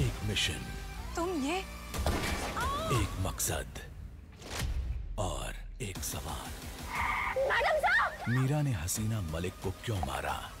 एक मिशन। तुम ये? एक मकसद। और एक सवाल। मैडम साहब! मीरा ने हसीना मलिक को क्यों मारा?